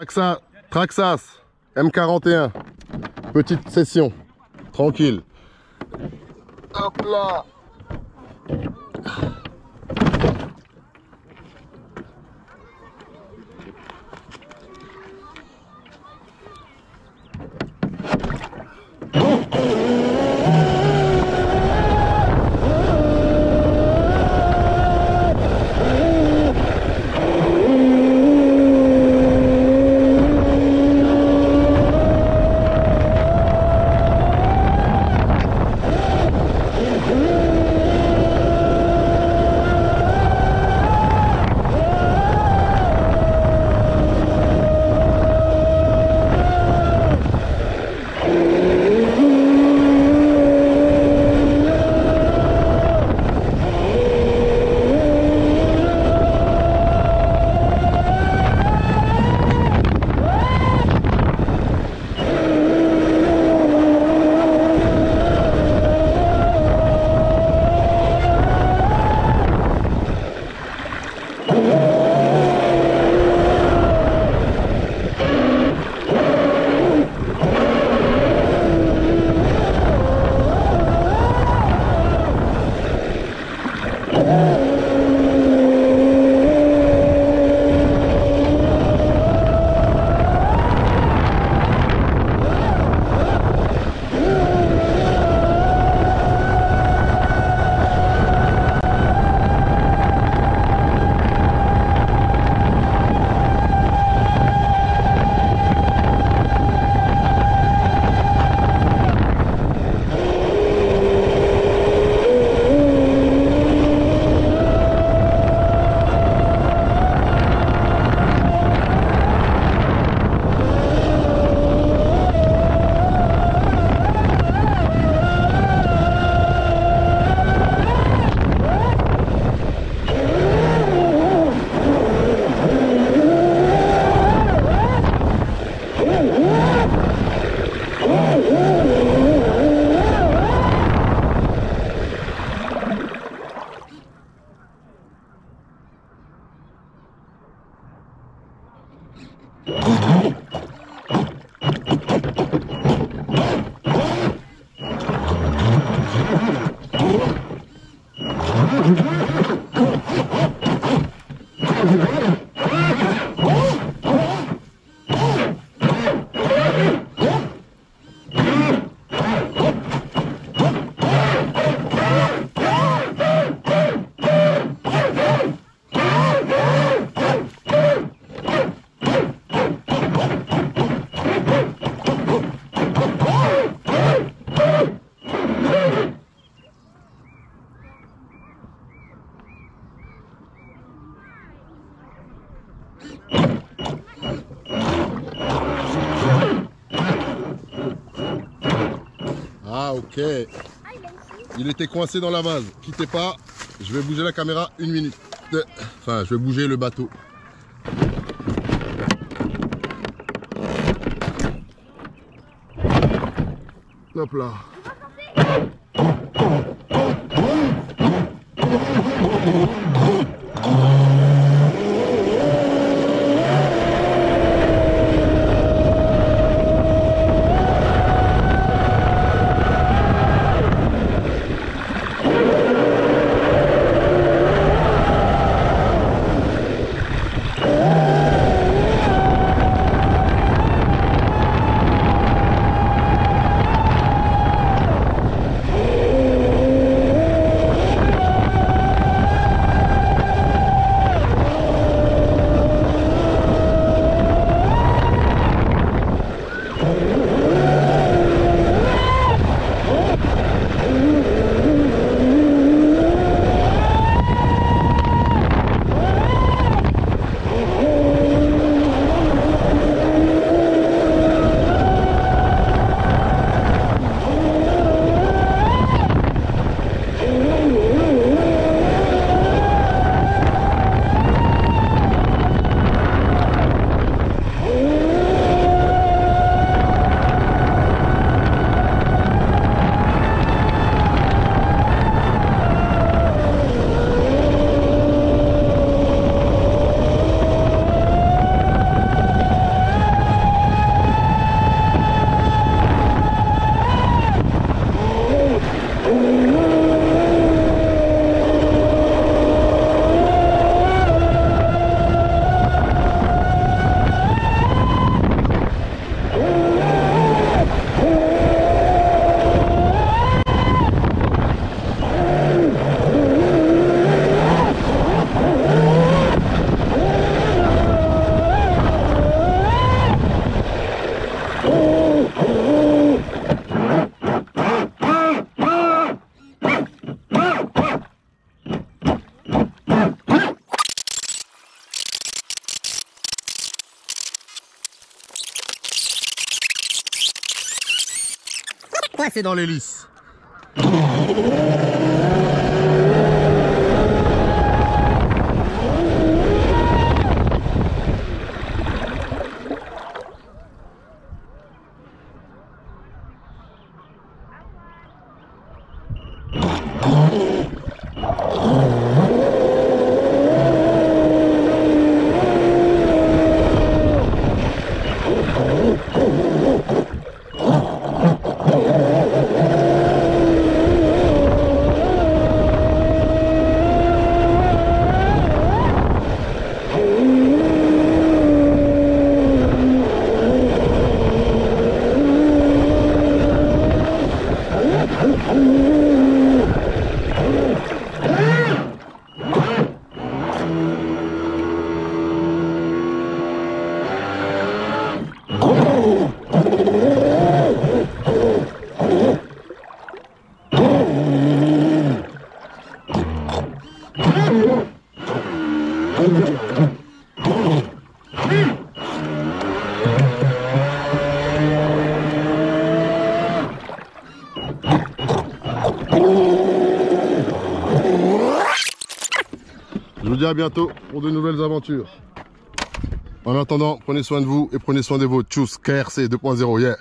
Traxa, Traxas, M41. Petite session. Tranquille. Hop là. Ah ok. Il était coincé dans la vase. Quittez pas. Je vais bouger la caméra une minute. Euh, enfin, je vais bouger le bateau. Hop là. Coincé dans l'hélice. Je vous dis à bientôt pour de nouvelles aventures. En attendant, prenez soin de vous et prenez soin de vos Tchuss KRC 2.0. Yeah